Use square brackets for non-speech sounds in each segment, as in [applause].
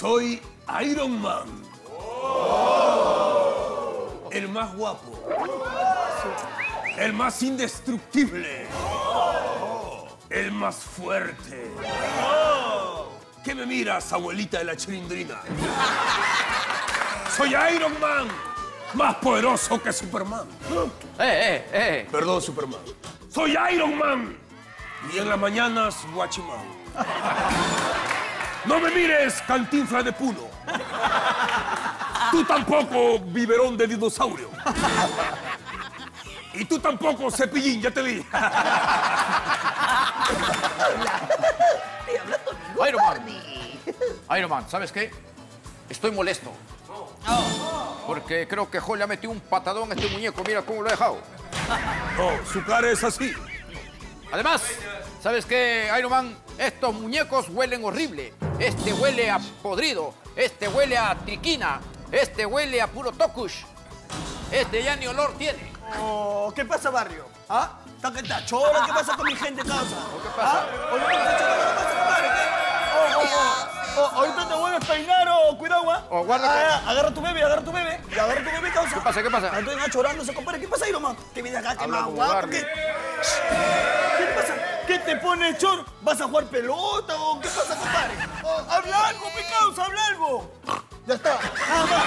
Soy Iron Man. El más guapo. El más indestructible. El más fuerte. ¿Qué me miras, abuelita de la chilindrina? Soy Iron Man. Más poderoso que Superman. ¡Eh, eh, eh! Perdón, Superman. Soy Iron Man. Y en las mañanas, Watchman. No me mires, cantinfla de puno. Tú tampoco, biberón de dinosaurio. Y tú tampoco, cepillín, ya te vi. Iron Man. Iron Man, ¿sabes qué? Estoy molesto. Porque creo que Hall le ha metido un patadón a este muñeco. Mira cómo lo ha dejado. No, su cara es así. Además, ¿sabes qué, Iron Man? Estos muñecos huelen horrible. Este huele a podrido. Este huele a triquina. Este huele a puro tokush. Este ya ni olor tiene. Oh, ¿Qué pasa, barrio? ¿Ah? ¿Está que está? ¿Qué pasa con mi gente, causa? ¿Qué pasa? ¿Ah? Oye, ¿qué está choro? ¿Qué pasa. Oh, oh, oh, oh, ahorita te vuelves a peinar o cuidado, ¿ah? Oh, guarda Ah, agarra tu bebé, agarra tu bebé. Y agarra tu bebé, causa. ¿Qué pasa, qué pasa? Estoy chorándose, compadre. ¿Qué pasa, Iron Man? Te viene acá, que más guapo. ¿Qué? ¿Qué te pone chor? ¿Vas a jugar pelota o qué pasa, compadre? Oh, habla algo, causa, habla algo. Ya está, nada más.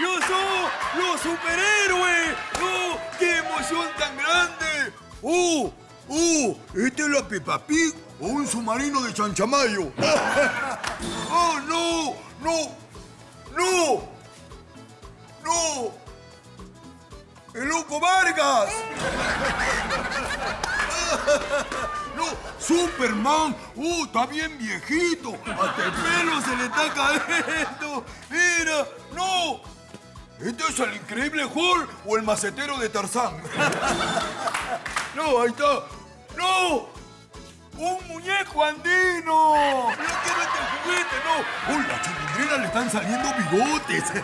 ¡Yo soy los superhéroes! ¡Oh, qué emoción tan grande! ¡Oh, oh! ¿Este es la Peppa Pig o un submarino de Chanchamayo? [laughs] ¡Oh, no! ¡No! ¡No! ¡No! ¡El loco Vargas! ¡No! ¡Superman! ¡Uh, está bien viejito! ¡Hasta el pelo se le está cayendo! ¡Mira! ¡No! ¿Este es el increíble Hulk o el macetero de Tarzán? [laughs] ¡No, ahí está! ¡No! ¡Un muñeco andino! ¡No quiero este juguete, no! ¡Oh, la chilindrina le están saliendo bigotes! [laughs]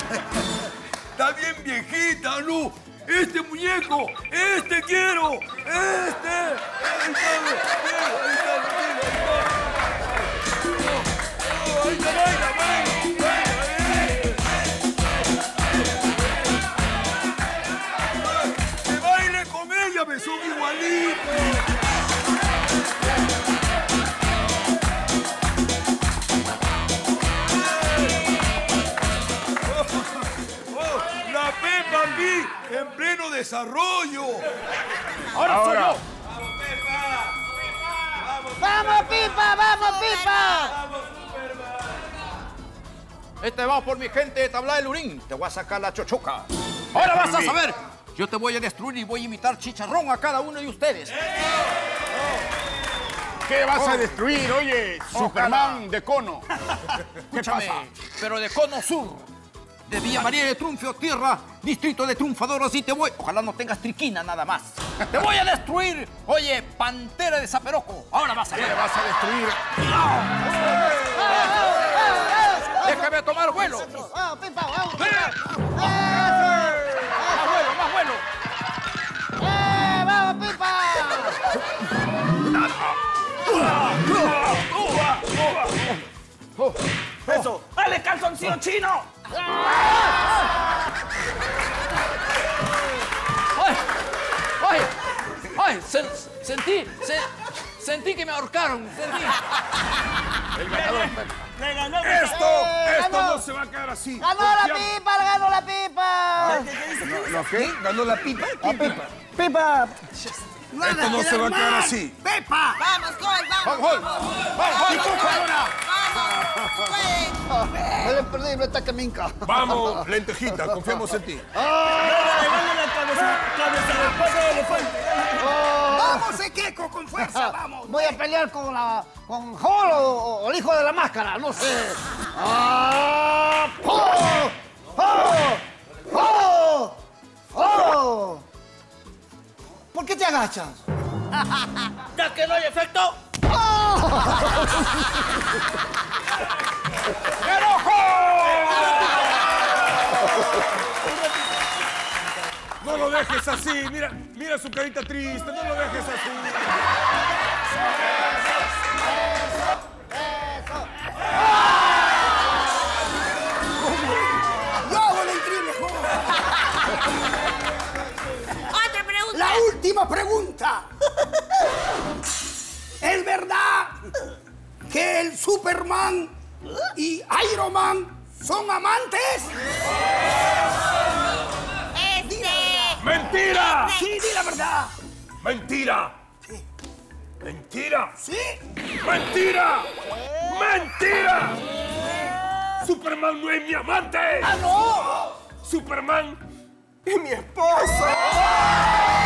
¡Está bien viejita, no! ¡Este muñeco! ¡Este quiero! ¡Este! ¡Ahí está! En pleno desarrollo! Ahora, soy yo. ¡Vamos, Pipa! ¡Vamos, Pipa! Este va por mi gente de Tabla de Lurín. Te voy a sacar la chochoca. Ahora vas a saber. Yo te voy a destruir y voy a imitar chicharrón a cada uno de ustedes. ¿Qué vas a destruir? Oye, Superman de cono. [laughs] Escúchame, pero de Cono Sur. De Villa María de Triunfo, tierra, distrito de triunfadores, y te voy. Ojalá no tengas triquina nada más. Te voy a destruir. Oye, pantera de Zaperoco. Ahora vas a ¿Qué ver. vas a destruir? Déjame tomar vuelo. ¡Dale, calzoncillo chino! ¡Ay! ¡Ay! ¡Ay! Sen- sentí, se- sentí que me ahorcaron. Sentí. ¡Le ganó! Esto, ¡Eh, esto ganó! no se va a quedar así. ¡Ganó la. Pipa! ¡Ganó la Pipa! ¿Lo qué? ¿Ganó la pipa? ¿Qué pipa? ¡Pipa! Esto no se va a quedar así. ¡Vamos, Col! ¡Vamos! ¡Vamos, Hall! ¡El imperdible está que minca! Vamos, lentejita, confiamos en ti. [laughs] ¡Dale la cabeza! ¡Cabeza de pata de elefante! ¡Vamos, Equeco, con fuerza! ¡Vamos! Voy a pelear con la... con Hall o, o el hijo de la máscara, no sé. ¡Ah! ¡Oh! ¡Oh! ¡Oh! ¡Oh! ¿Por qué te agachas? [laughs] ¡Ya que no hay efecto! No lo dejes así. mira, mira su carita triste, no lo dejes así. Yo hago lo increíble, joven. Otra pregunta. La última pregunta. Que el Superman y Iron Man son amantes? Este. ¡Mentira! Sí, di la verdad. ¡Mentira! ¡Mentira! ¿Sí? ¡Mentira! ¡Mentira! ¡Superman no es mi amante! ¡Ah, no! ¡Superman ¡Es mi esposa!